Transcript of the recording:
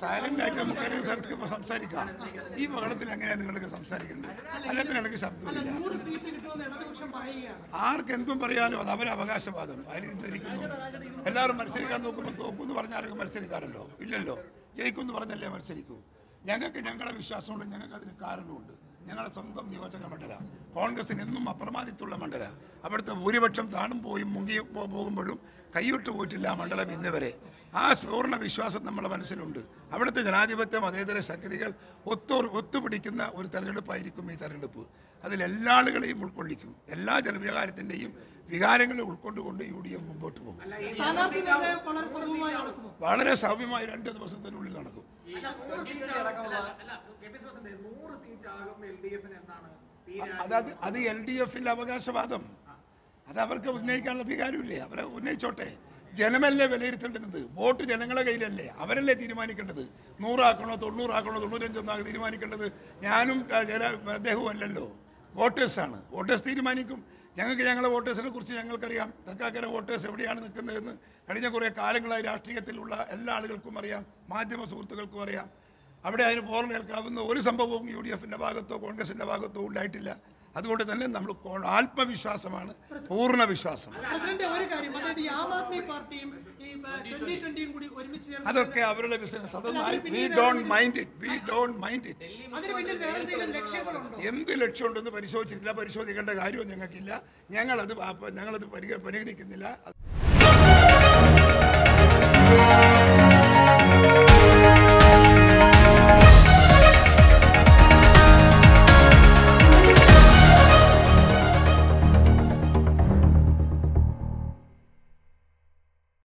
Silent ആയിട്ട് നമുക്ക് സ്ഥലത്ത് ഇപ്പൊ സംസാരിക്കാം. ഈ ബഹളത്തിൽ എങ്ങനെയാ നിങ്ങൾക്ക് സംസാരിക്കേണ്ടത് അല്ലെങ്കിൽ എനിക്ക് ശബ്ദമില്ല. ആർക്കെന്തും പറയാലോ അത് അവരെ അവകാശവാദം. അതിന് ധരിക്കുന്നു എല്ലാവരും മത്സരിക്കാൻ നോക്കുമ്പോൾ തോക്കുമെന്ന് പറഞ്ഞാൽ ആർക്കും മത്സരിക്കാറുണ്ടോ? ഇല്ലല്ലോ. ജയിക്കുമെന്ന് പറഞ്ഞല്ലേ മത്സരിക്കൂ. ഞങ്ങൾക്ക് ഞങ്ങളുടെ വിശ്വാസമുണ്ട് ഞങ്ങൾക്ക് അതിന് കാരണമുണ്ട്. ഞങ്ങളുടെ സ്വന്തം നിയോജക മണ്ഡല. കോൺഗ്രസിന് എന്നും അപ്രമാദിത്തുള്ള മണ്ഡല. അവിടുത്തെ ഭൂരിപക്ഷം താണും പോയും മുങ്ങി പോകുമ്പോഴും കൈവിട്ടു പോയിട്ടില്ല ആ മണ്ഡലം ഇന്ന് വരെ ആ പൂർണ വിശ്വാസം നമ്മുടെ മനസ്സിലുണ്ട്. അവിടുത്തെ ജനാധിപത്യ മതേതര ശക്തികൾ ഒത്തു ഒത്തുപിടിക്കുന്ന ഒരു തെരഞ്ഞെടുപ്പായിരിക്കും ഈ തെരഞ്ഞെടുപ്പ്. അതിൽ എല്ലാ ആളുകളെയും ഉൾക്കൊള്ളിക്കും. എല്ലാ ജനവികാരത്തിന്റെയും വികാരങ്ങളെ ഉൾക്കൊണ്ടുകൊണ്ട് യു ഡി എഫ് മുമ്പോട്ട് പോകും വളരെ സൗമ്യമായി രണ്ട് ദിവസത്തിനുള്ളിൽ നടക്കും. അതായത് അത് എൽ ഡി എഫിന്റെ അവകാശവാദം. അത് അവർക്ക് ഉന്നയിക്കാനുള്ള അധികാരമില്ലേ? അവരെ ഉന്നയിച്ചോട്ടെ. ജനമല്ലേ വിലയിരുത്തേണ്ടത്? വോട്ട് ജനങ്ങളെ കയ്യിലല്ലേ? അവരല്ലേ തീരുമാനിക്കേണ്ടത്? നൂറാക്കണോ തൊണ്ണൂറാക്കണോ തൊണ്ണൂറ്റഞ്ചൊന്നാകെ തീരുമാനിക്കേണ്ടത് ഞാനും ജന അദ്ദേഹവും അല്ലല്ലോ. വോട്ടേഴ്സാണ്. വോട്ടേഴ്സ് തീരുമാനിക്കും. ഞങ്ങൾക്ക് ഞങ്ങളുടെ വോട്ടേഴ്സിനെ കുറിച്ച് ഞങ്ങൾക്കറിയാം. തെക്കാക്കര വോട്ടേഴ്സ് എവിടെയാണ് നിൽക്കുന്നതെന്ന് കഴിഞ്ഞ കുറേ കാലങ്ങളായി രാഷ്ട്രീയത്തിലുള്ള എല്ലാ ആളുകൾക്കും അറിയാം. മാധ്യമ സുഹൃത്തുക്കൾക്കും അറിയാം. അവിടെ അതിന് പോർന്നേൽക്കാവുന്ന ഒരു സംഭവവും യു ഡി എഫിന്റെ ഭാഗത്തോ കോൺഗ്രസിന്റെ ഭാഗത്തോ ഉണ്ടായിട്ടില്ല. അതുകൊണ്ട് തന്നെ നമ്മൾ ആത്മവിശ്വാസമാണ് പൂർണ വിശ്വാസം അതൊക്കെ അവരുടെ ബിസിനസ് അതൊന്നും we don't mind it we don't mind it എന്ത് ലക്ഷ്യമുണ്ടെന്ന് പരിശോധിച്ചിട്ടില്ല. പരിശോധിക്കേണ്ട കാര്യവും ഞങ്ങൾക്കില്ല. ഞങ്ങളത് ഞങ്ങളത് പരിഗണിക്കുന്നില്ല.